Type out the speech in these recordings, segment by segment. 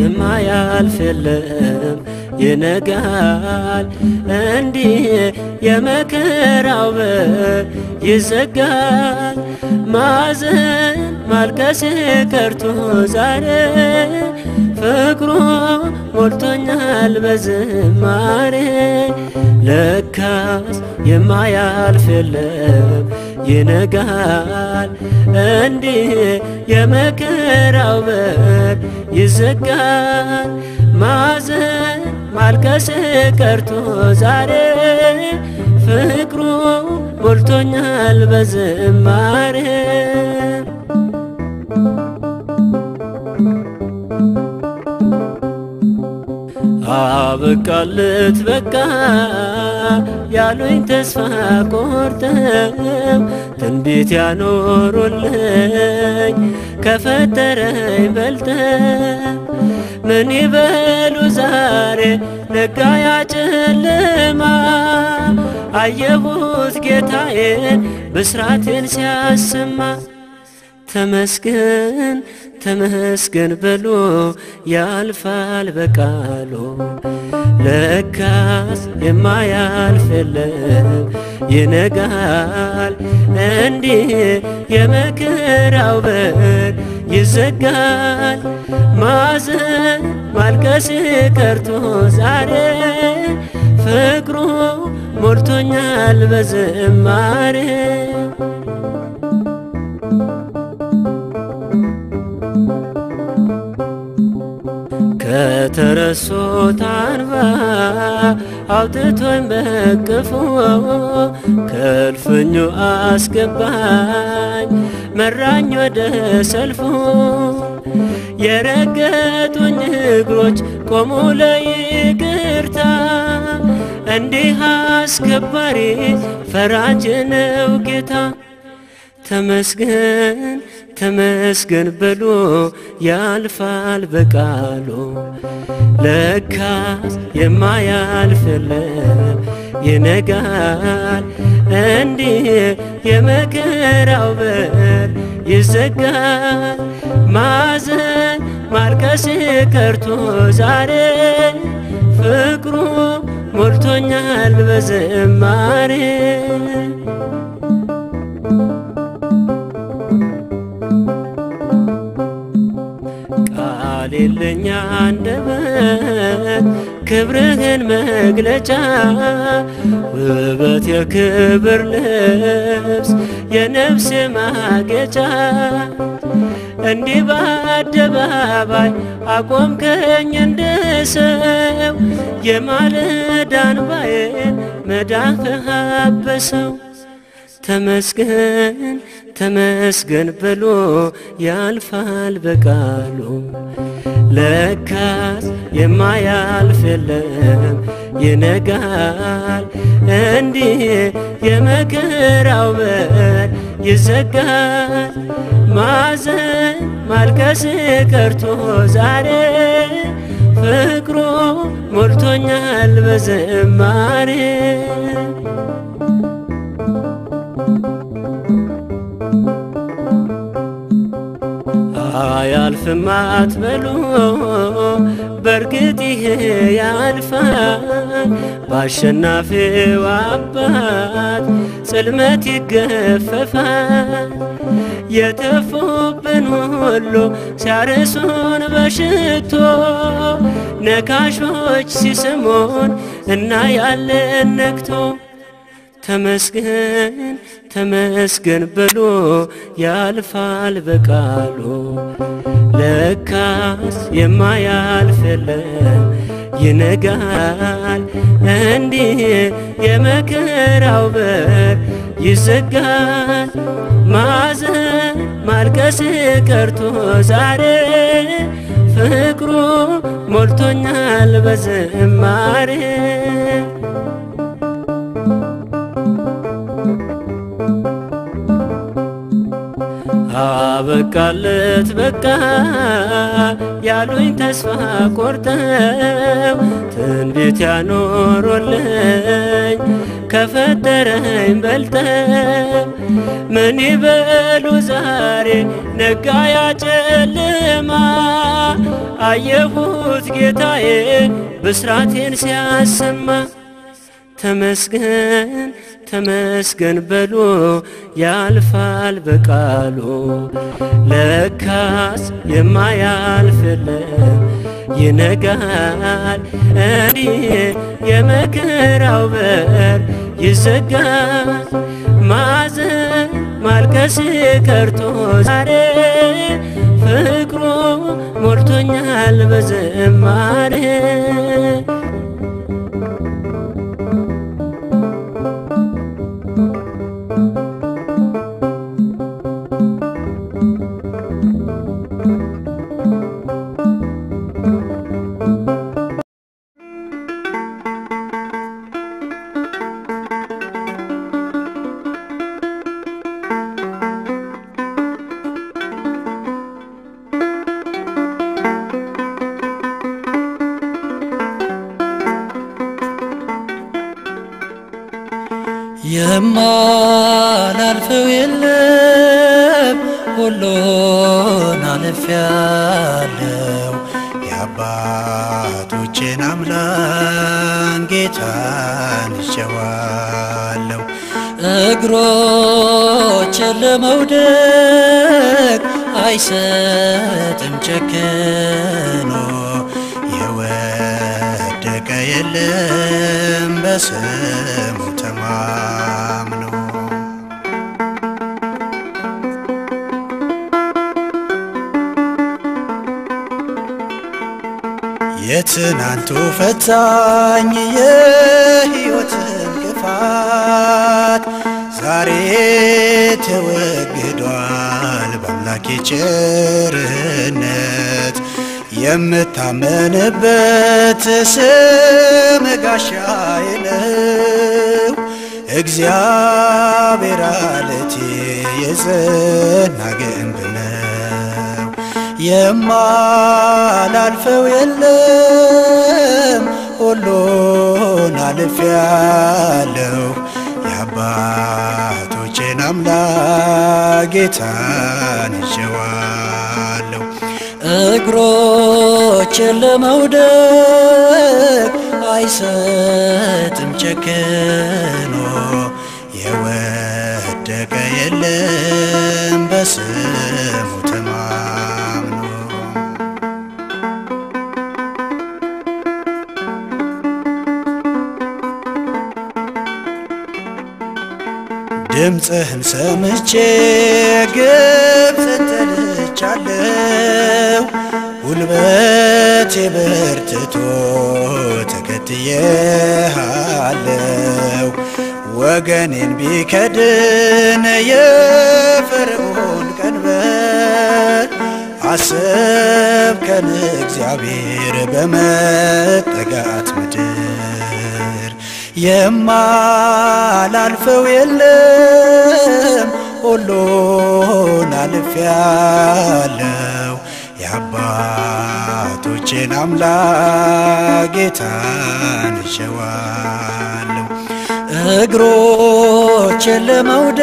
የማያልፍ የለም ይነጋል እንዲህ የመከራው በር ይዘጋል። ማዘን ማልቀስ ቀርቶ ዛሬ ፍቅሩ ሞልቶኛል በዝማሬ ለካስ የማያልፍ ይነጋል እንዲህ የመከራው በር ይዘጋል። ማዘን ማልቀስ ቀርቶ ዛሬ ፍቅሩ ሞልቶኛል በዝማሬ አበቃለት በቃ ያሉኝ ተስፋ ቆርጠው ትንቢት ያኖሩልኝ ከፈጠረኝ በልጠው ምን ይበሉ ዛሬ ነጋ ያጨለማ አየሁት ጌታዬን ብስራቴን ሲያሰማ ተመስገን ተመስገን በሎ ያልፋል በቃሉ ለካስ የማያልፍ የለም ይነጋል እንዲህ የመከራው በር ይዘጋል። ማዘን ማልቀስ ቀርቶ ዛሬ ፍቅሩ ሞልቶኛል በዝማሬ ከተረሶት አንባ አውጥቶኝ በቅፎ ከእልፍኙ አስገባኝ መራኝ ወደ ሰልፉ የረገጡኝ እግሮች ቆሙ ለይቅርታ እንዲህ አስከባሪ ፈራጅ ነው ጌታ። ተመስገን ተመስገን በሎ ያልፋል በቃሉ ለካስ የማያልፍ የለም ይነጋል እንዲህ የመከራው በር ይዘጋል። ማዘን ማልቀስ ቀርቶ ዛሬ ፍቅሩ ሞልቶኛል በዝማሬ የለኝ አንደበት ክብርህን መግለጫ ውበት የክብር ልብስ የነፍስ ማጌጫ እንዲህ በአደባባይ አቆምከኝ እንደ ሰው የማለዳ እንባዬን መዳፍህ አበሰው። ተመስገን ተመስገን በሎ ያልፋል በቃሉ ለካስ የማያልፍ የለም ይነጋል እንዲህ የመከራው በር ይዘጋል። ማዘን ማልቀስ ቀርቶ ዛሬ ፍቅሩ ሞልቶኛል በዝማሬ አያልፍም አትበሉ በእርግጥ ይሄ ያልፋል። በአሸናፊው አባት ጽልመት ይገፈፋል። የተፉብን ሁሉ ሲያርሱን በሽቶ ነካሾች ሲስሙን እና ያለን ነግቶ ተመስገን ተመስገን በሎ ያልፋል በቃሉ ለካስ የማያልፍ የለም ይነጋል እንዲህ የመከራው በር ይዘጋል። ማዘን ማልቀስ ቀርቶ ዛሬ ፍቅሩ ሞልቶኛል በዝማሬ አበቃለት በቃ ያሉኝ ተስፋ ቆርጠው ትንቢት ያኖሩልኝ ከፈጠረኝ በልጠ ምን ይበሉ ዛሬ ነጋ ያጨልማ አየሁት ጌታዬ ብስራቴን ሲያሰማ ተመስገን ተመስገን በሉ ያልፋል በቃሉ። ለካስ የማያልፍ የለም ይነጋል እንዲህ የመከራው በር ይዘጋል ማዘን ማልቀስ ቀርቶ ዛሬ የማላልፈው የለም ሁሉን አልፌያለሁ። የአባቶቼን አምላክ ጌታን እሸዋለሁ። እግሮችን ለመውደቅ አይሰጥም ጨክኖ የወደቀ የለም በስሙ የትናንቱ ፈታኝ የሕይወት እንቅፋት ዛሬ ተወግዷል በአምላኬ ቸርነት የምታመንበት ስም ጋሻዬ ነው። እግዚአብሔር አለቴ የጸና የማላልፈው የለም ሁሉን አልፌያለሁ። የአባቶቼን አምላክ ጌታን ይዤዋለሁ። እግሮችን ለመውደቅ አይሰጥም ጨክኖ የወደቀ የለም በስሙ ድምፅህን ሰምቼ ግብፅን ተልቻለሁ። ጉልበቴ በርትቶ ተከትዬሃለሁ ወገኔን ቢከድን የፈርዖን ቀንበር አሰብከን እግዚአብሔር በመጠጋት የማላልፈው የለም ሁሉን አልፌያለሁ። የአባቶቼን አምላክ ጌታን እሸዋለሁ። እግሮችን ለመውደቅ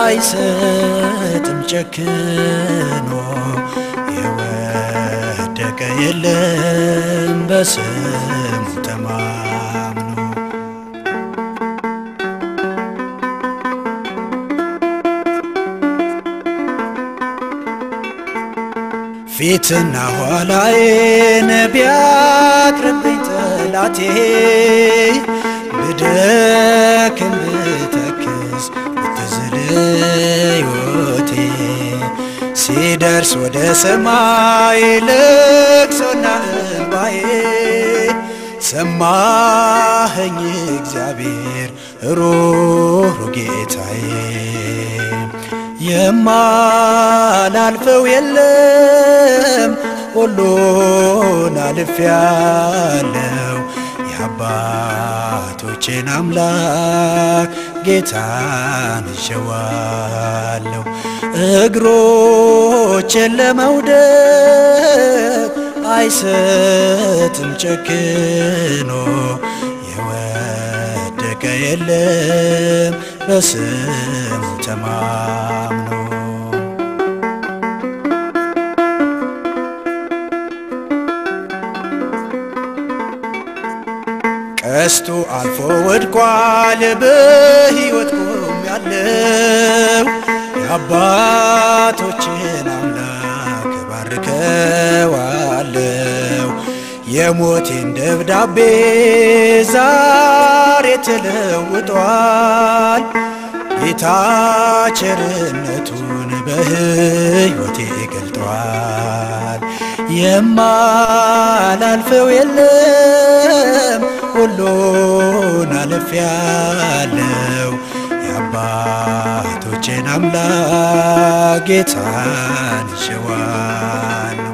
አይሰጥም ጨክኖ የለም በስሙ ተማምኖ። ፊትና ኋላዬን ቢያቅርብኝ ጠላቴ ብደክም ብተክዝ ሲደርስ ወደ ሰማይ ልቅሶና እንባዬ ሰማኸኝ እግዚአብሔር ሩሩ ጌታዬ የማላልፈው የለም ሁሉን አልፌያለሁ። የአባቶቼን አምላክ ጌታን እሸዋለሁ። እግሮችን ለመውደቅ አይሰጥም ጨክኖ የወ የለም በስሙ ተማምኖ ቀስቱ አልፎ ወድቋል። በሕይወት ቆም ያለው የአባቶችን አምላክ ባርከዋለው። የሞቴን ደብዳቤ ዛሬ ተለውጧል። ጌታ ቸርነቱን በሕይወቴ ገልጧል። የማላልፈው የለም ሁሉን አልፌያለሁ የአባቶቼን አምላክ ጌታን ይዤዋለሁ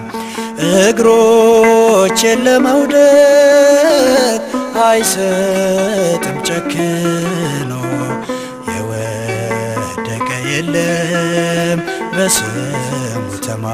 እግሮቼን ለመውደቅ አይሰጥም ጨክኖ። የወደቀ የለም በስሙ ተማ